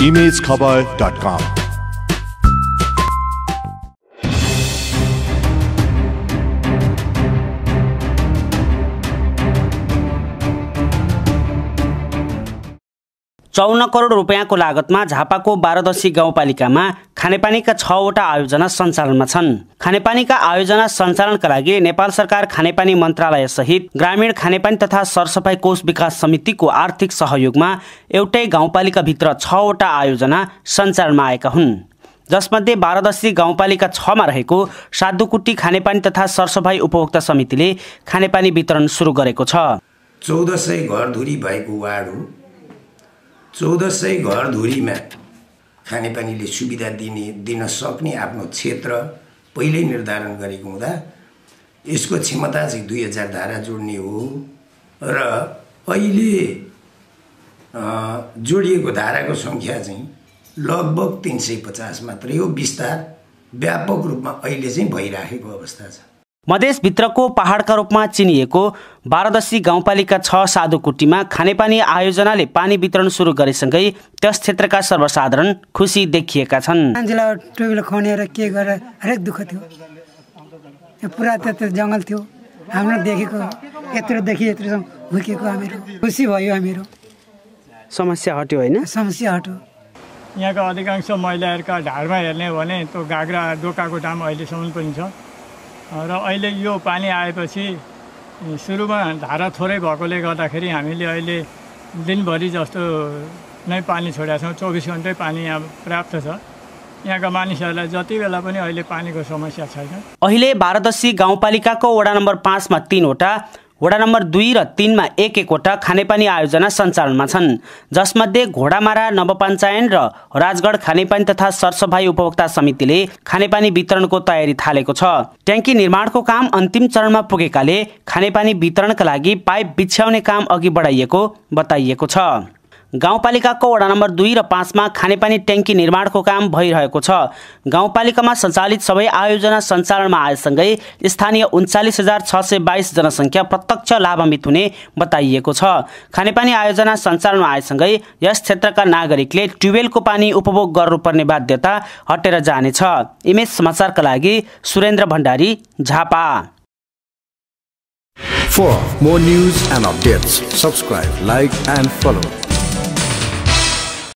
emailscowboy.com. चौन्न crore रुपियाँको लागतमा झापाको बाह्रदशी गाउँपालिकामा खानेपानीका छवटा आयोजना सञ्चालनमा छन्। खानेपानीका आयोजना सञ्चालनका लागि नेपाल सरकार खानेपानी मन्त्रालय सहित ग्रामीण खानेपानी तथा सरसफाइ कोष विकास समितिको आर्थिक सहयोगमा एउटै गाउँपालिकाभित्र छवटा आयोजना सञ्चालनमा आएका हुन्। जसमध्ये बाह्रदशी गाउँपालिका छमा रहेको साधुकुट्टी खानेपानी तथा सरसफाइ उपभोक्ता समितिले खानेपानी वितरण सुरु गरेको छ। चौध सय घरधुरी भएको वार्ड हो। चौध सय घरधुरीमा खानेपानीले सुविधा दिने दिन सक्ने आफ्नो क्षेत्र पहिल्यै निर्धारण गरेको हुँदा यसको क्षमता चाहिँ दुई हजार धारा जोड्ने हो। र अहिले जोडिएको धाराको सङ्ख्या चाहिँ लगभग तिन सय पचास मात्रै हो। विस्तार व्यापक रूपमा अहिले चाहिँ भइराखेको अवस्था छ। मधेसभित्रको पहाडका रूपमा चिनिएको बाह्रदशी गाउँपालिका छ साधुकुटीमा खानेपानी आयोजनाले पानी वितरण सुरु गरेसँगै त्यस क्षेत्रका सर्वसाधारण खुसी देखिएका छन्। मान्छेलाई खनेर के गरेर हरेक दुःख थियो। त्यो पुरा त्यो जङ्गल थियो। हाम्रो देखेको यत्रोदेखि यत्रोसम्म हुर्केको हामीहरू। खुसी भयो हामीहरू। समस्या हट्यो होइन? समस्या हट्यो। यहाँका अधिकांश महिलाहरूका ढाडमा हेर्ने हो भने त्यो घाग्रा डोकाको दाम अहिलेसम्म पनि छ। र अहिले यो पानी आएपछि सुरुमा धारा थोरै भएकोले गर्दाखेरि हामीले अहिले दिनभरि जस्तो नै पानी छोडेका छौँ। चौबिस घन्टै पानी यहाँ पर्याप्त छ। यहाँका मानिसहरूलाई जति बेला पनि अहिले पानीको समस्या छैन। अहिले बाह्रदशी गाउँपालिकाको वडा नम्बर पाँचमा तिनवटा वडा नम्बर दुई र तिनमा एक एकवटा खानेपानी आयोजना सञ्चालनमा छन् जसमध्ये घोडामारा नवपञ्चायन र राजगढ खानेपानी तथा सरसफाइ उपभोक्ता समितिले खानेपानी वितरणको तयारी थालेको छ। ट्याङ्की निर्माणको काम अन्तिम चरणमा पुगेकाले खानेपानी वितरणका लागि पाइप बिछ्याउने काम अघि बढाइएको बताइएको छ। गाउँपालिकाको वडा नम्बर दुई र पाँचमा खानेपानी ट्याङ्की निर्माणको काम भइरहेको छ। गाउँपालिकामा सञ्चालित सबै आयोजना सञ्चालनमा आएसँगै स्थानीय उन्चालिस हजार छ सय बाइस जनसङ्ख्या प्रत्यक्ष लाभान्वित हुने बताइएको छ। खानेपानी आयोजना सञ्चालनमा आएसँगै यस क्षेत्रका नागरिकले ट्युबवेलको पानी उपभोग गर्नुपर्ने बाध्यता हटेर जानेछ। इमेज समाचारका लागि Surendra Bhandari Jhapa. For more news and updates, subscribe, like, and follow.